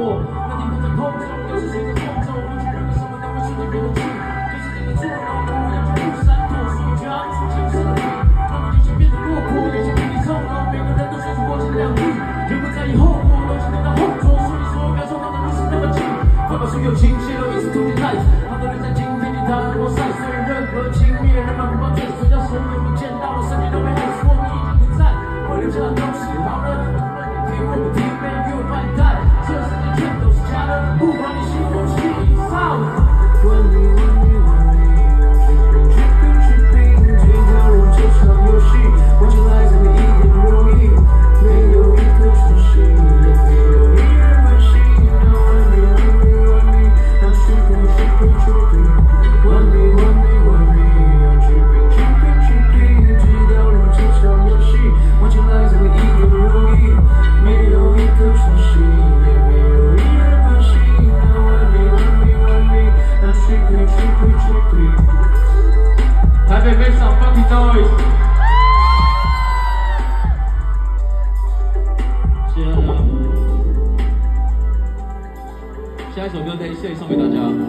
我那天不再碰它又是谁的共我过去热度什么都不是你给的痛还是忍不住若无人举步闪躲所以强势就在于它的影变得落魄也在于你从容每个人都随时光鲜亮丽人们在意后果尤其当后座所以说感受到的不是那么近快把所有情绪都一起通缉带走好留在今天你早已被我所以任何轻蔑人们不抱踩碎让神不见到我身体都会害羞下一首歌再献送给大家。